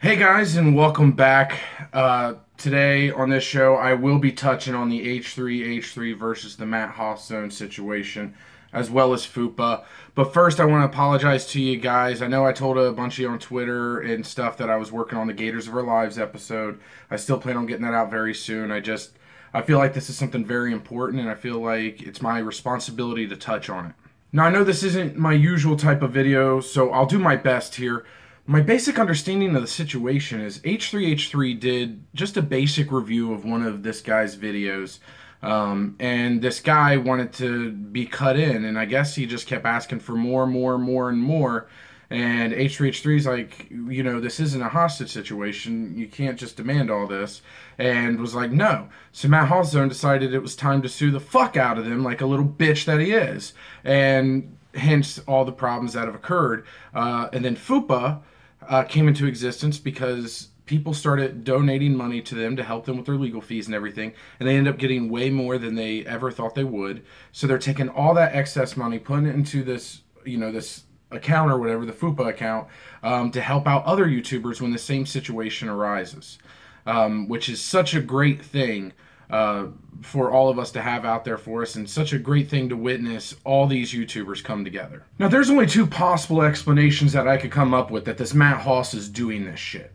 Hey guys, and welcome back. Uh, today on this show, I will be touching on the H3 H3 versus the Matt Hoss zone situation, as well as FUPA. But first, I want to apologize to you guys. I know I told a bunch of you on Twitter and stuff that I was working on the Gators of Our Lives episode. I still plan on getting that out very soon. I just I feel like this is something very important, and I feel like it's my responsibility to touch on it. Now, I know this isn't my usual type of video, so I'll do my best here. My basic understanding of the situation is H3H3 did just a basic review of one of this guy's videos. Um, and this guy wanted to be cut in, and I guess he just kept asking for more, more, more, and more. And H3H3 is like, you know, this isn't a hostage situation. You can't just demand all this. And was like, no. So Matt HossZone decided it was time to sue the fuck out of them like a little bitch that he is. And hence all the problems that have occurred. Uh, and then FUPA uh, came into existence because people started donating money to them to help them with their legal fees and everything and they end up getting way more than they ever thought they would. So they're taking all that excess money putting it into this you know this account or whatever the fupa account um, to help out other youtubers when the same situation arises um, which is such a great thing uh, for all of us to have out there for us, and such a great thing to witness all these YouTubers come together. Now, there's only two possible explanations that I could come up with that this Matt Hoss is doing this shit.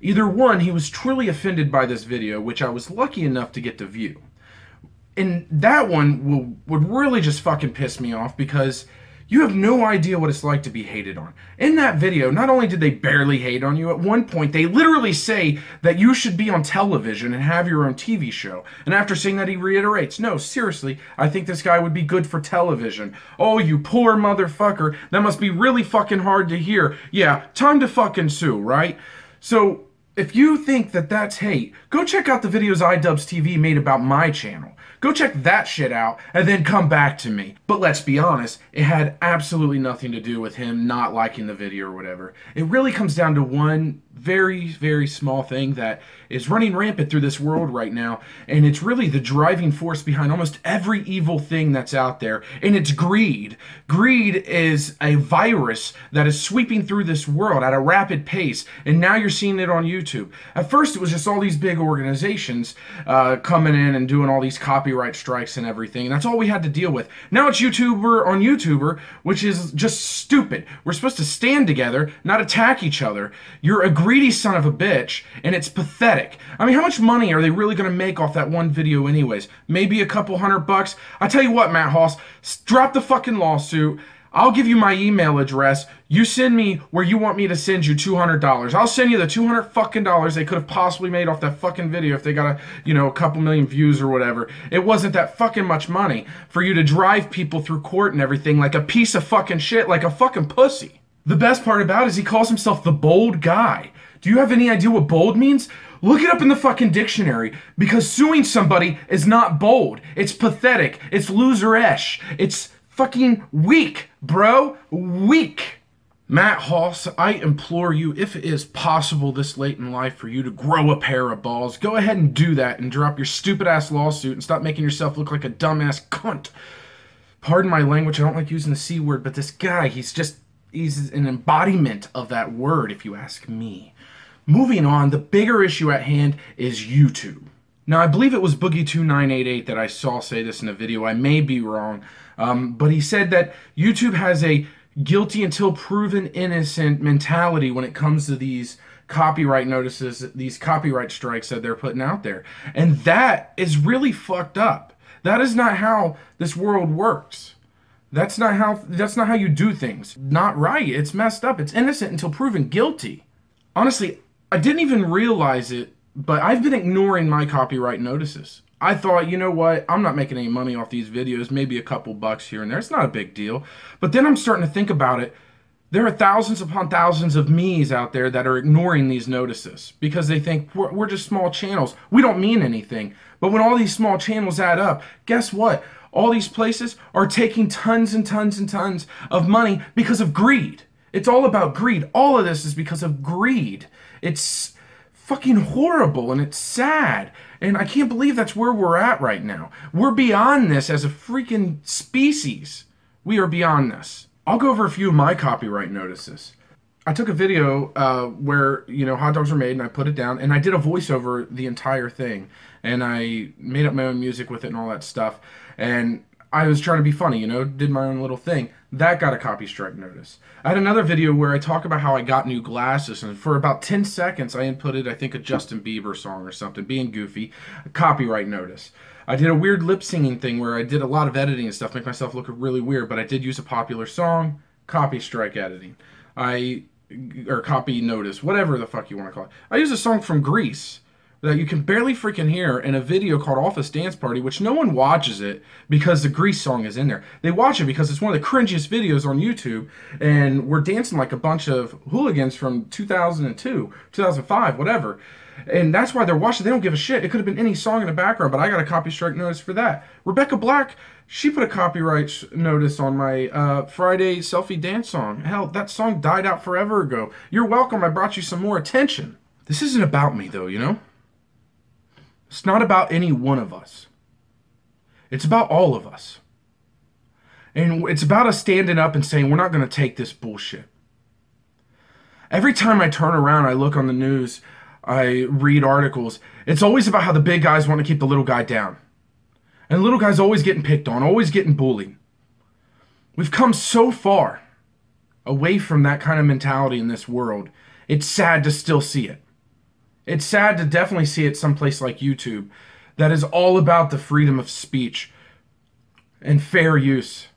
Either one, he was truly offended by this video, which I was lucky enough to get to view. And that one will, would really just fucking piss me off because you have no idea what it's like to be hated on. In that video, not only did they barely hate on you, at one point they literally say that you should be on television and have your own TV show. And after saying that, he reiterates, no, seriously, I think this guy would be good for television. Oh, you poor motherfucker. That must be really fucking hard to hear. Yeah, time to fucking sue, right? So, if you think that that's hate, go check out the videos iDubbbz TV made about my channel. Go check that shit out and then come back to me. But let's be honest, it had absolutely nothing to do with him not liking the video or whatever. It really comes down to one very, very small thing that is running rampant through this world right now, and it's really the driving force behind almost every evil thing that's out there, and it's greed. Greed is a virus that is sweeping through this world at a rapid pace, and now you're seeing it on YouTube. At first, it was just all these big organizations uh, coming in and doing all these copyright strikes and everything, and that's all we had to deal with. Now it's YouTuber on YouTuber, which is just stupid. We're supposed to stand together, not attack each other. You're a greedy son of a bitch, and it's pathetic. I mean, how much money are they really going to make off that one video anyways? Maybe a couple hundred bucks? I tell you what, Matt Hoss, drop the fucking lawsuit. I'll give you my email address. You send me where you want me to send you $200. I'll send you the 200 fucking dollars they could have possibly made off that fucking video if they got a, you know, a couple million views or whatever. It wasn't that fucking much money for you to drive people through court and everything like a piece of fucking shit, like a fucking pussy. The best part about it is he calls himself the bold guy. Do you have any idea what bold means? Look it up in the fucking dictionary because suing somebody is not bold. It's pathetic. It's loser-esh. It's fucking weak, bro. Weak. Matt Hoss, I implore you, if it is possible this late in life for you to grow a pair of balls, go ahead and do that and drop your stupid ass lawsuit and stop making yourself look like a dumbass cunt. Pardon my language, I don't like using the C word, but this guy, he's just, he's an embodiment of that word, if you ask me. Moving on, the bigger issue at hand is YouTube. Now, I believe it was Boogie2988 that I saw say this in a video. I may be wrong, um, but he said that YouTube has a guilty until proven innocent mentality when it comes to these copyright notices, these copyright strikes that they're putting out there. And that is really fucked up. That is not how this world works. That's not how that's not how you do things. Not right. It's messed up. It's innocent until proven guilty. Honestly, I didn't even realize it, but I've been ignoring my copyright notices. I thought, you know what, I'm not making any money off these videos, maybe a couple bucks here and there. It's not a big deal. But then I'm starting to think about it. There are thousands upon thousands of me's out there that are ignoring these notices because they think we're, we're just small channels. We don't mean anything. But when all these small channels add up, guess what? All these places are taking tons and tons and tons of money because of greed. It's all about greed. All of this is because of greed. It's fucking horrible and it's sad. And I can't believe that's where we're at right now. We're beyond this as a freaking species. We are beyond this. I'll go over a few of my copyright notices. I took a video uh, where you know hot dogs are made, and I put it down, and I did a voiceover the entire thing, and I made up my own music with it and all that stuff, and I was trying to be funny, you know, did my own little thing. That got a copy strike notice. I had another video where I talk about how I got new glasses, and for about 10 seconds, I inputted, I think, a Justin Bieber song or something, being goofy, a copyright notice. I did a weird lip singing thing where I did a lot of editing and stuff, make myself look really weird, but I did use a popular song, copy strike editing. I, or copy notice, whatever the fuck you want to call it. I used a song from Grease that you can barely freaking hear in a video called Office Dance Party, which no one watches it because the Grease song is in there. They watch it because it's one of the cringiest videos on YouTube, and we're dancing like a bunch of hooligans from 2002, 2005, whatever. And that's why they're watching. They don't give a shit. It could have been any song in the background, but I got a copy strike notice for that. Rebecca Black, she put a copyright notice on my uh, Friday selfie dance song. Hell, that song died out forever ago. You're welcome. I brought you some more attention. This isn't about me, though, you know? It's not about any one of us. It's about all of us. And it's about us standing up and saying, we're not going to take this bullshit. Every time I turn around, I look on the news, I read articles, it's always about how the big guys want to keep the little guy down. And the little guy's always getting picked on, always getting bullied. We've come so far away from that kind of mentality in this world. It's sad to still see it. It's sad to definitely see it someplace like YouTube that is all about the freedom of speech and fair use.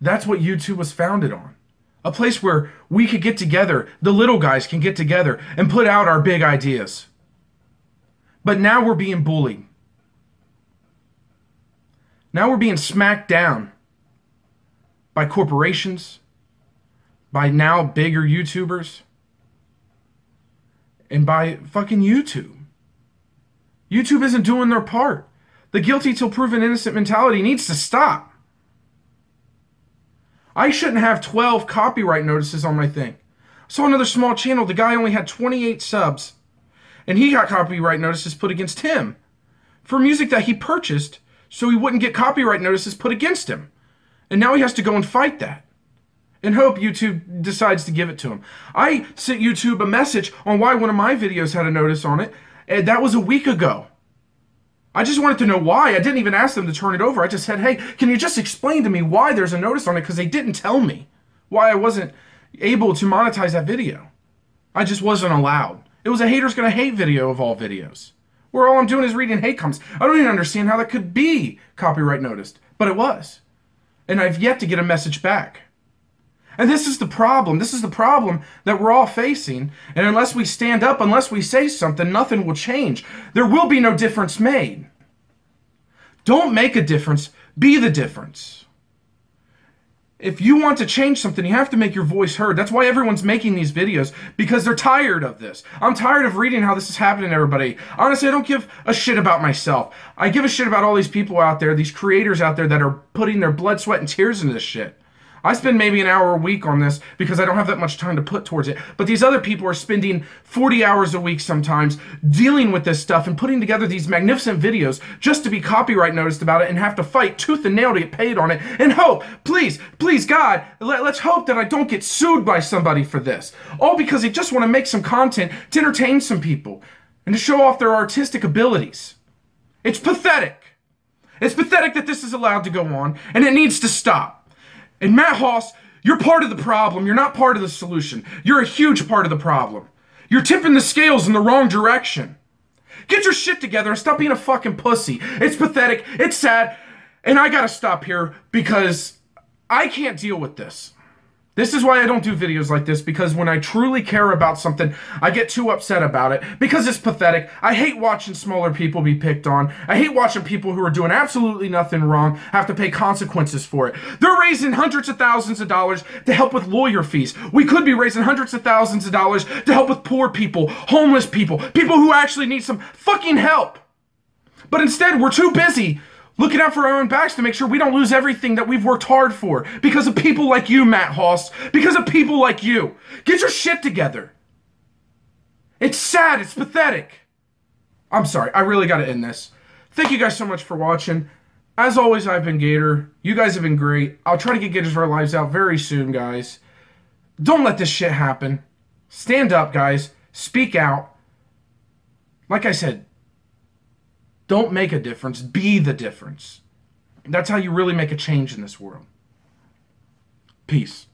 That's what YouTube was founded on. A place where we could get together, the little guys can get together and put out our big ideas. But now we're being bullied. Now we're being smacked down by corporations, by now bigger YouTubers and by fucking YouTube. YouTube isn't doing their part. The guilty till proven innocent mentality needs to stop. I shouldn't have 12 copyright notices on my thing. I saw another small channel, the guy only had 28 subs, and he got copyright notices put against him for music that he purchased so he wouldn't get copyright notices put against him. And now he has to go and fight that and hope YouTube decides to give it to him. I sent YouTube a message on why one of my videos had a notice on it, and that was a week ago. I just wanted to know why. I didn't even ask them to turn it over. I just said, hey, can you just explain to me why there's a notice on it? Because they didn't tell me why I wasn't able to monetize that video. I just wasn't allowed. It was a haters gonna hate video of all videos. Where all I'm doing is reading hate comments. I don't even understand how that could be copyright noticed, but it was. And I've yet to get a message back. And this is the problem. This is the problem that we're all facing. And unless we stand up, unless we say something, nothing will change. There will be no difference made. Don't make a difference, be the difference. If you want to change something, you have to make your voice heard. That's why everyone's making these videos because they're tired of this. I'm tired of reading how this is happening to everybody. Honestly, I don't give a shit about myself. I give a shit about all these people out there, these creators out there that are putting their blood, sweat, and tears into this shit. I spend maybe an hour a week on this because I don't have that much time to put towards it. But these other people are spending 40 hours a week sometimes dealing with this stuff and putting together these magnificent videos just to be copyright noticed about it and have to fight tooth and nail to get paid on it and hope, please, please, God, let, us hope that I don't get sued by somebody for this. All because they just want to make some content to entertain some people and to show off their artistic abilities. It's pathetic. It's pathetic that this is allowed to go on and it needs to stop. And Matt Hoss, you're part of the problem. You're not part of the solution. You're a huge part of the problem. You're tipping the scales in the wrong direction. Get your shit together and stop being a fucking pussy. It's pathetic. It's sad. And I gotta stop here because I can't deal with this. This is why I don't do videos like this because when I truly care about something, I get too upset about it because it's pathetic. I hate watching smaller people be picked on. I hate watching people who are doing absolutely nothing wrong have to pay consequences for it. They're raising hundreds of thousands of dollars to help with lawyer fees. We could be raising hundreds of thousands of dollars to help with poor people, homeless people, people who actually need some fucking help. But instead, we're too busy looking out for our own backs to make sure we don't lose everything that we've worked hard for because of people like you, Matt Hoss, because of people like you. Get your shit together. It's sad, it's pathetic. I'm sorry, I really gotta end this. Thank you guys so much for watching. As always, I've been Gator. You guys have been great. I'll try to get Gators of Our Lives out very soon, guys. Don't let this shit happen. Stand up, guys. Speak out. Like I said, don't make a difference, be the difference. That's how you really make a change in this world. Peace.